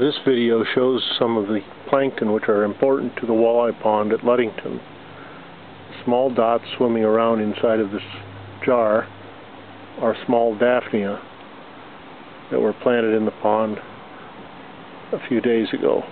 This video shows some of the plankton which are important to the walleye pond at Ludington. Small dots swimming around inside of this jar are small daphnia that were planted in the pond a few days ago.